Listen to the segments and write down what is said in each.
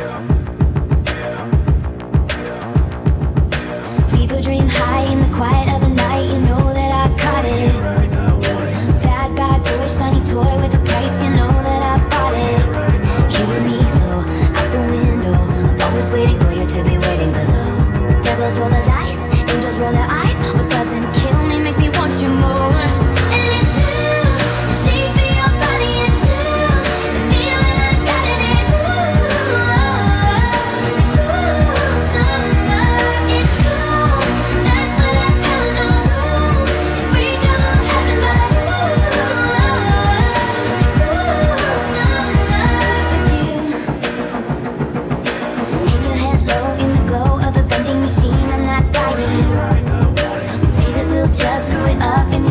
yeah.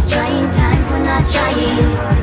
trying times we're not trying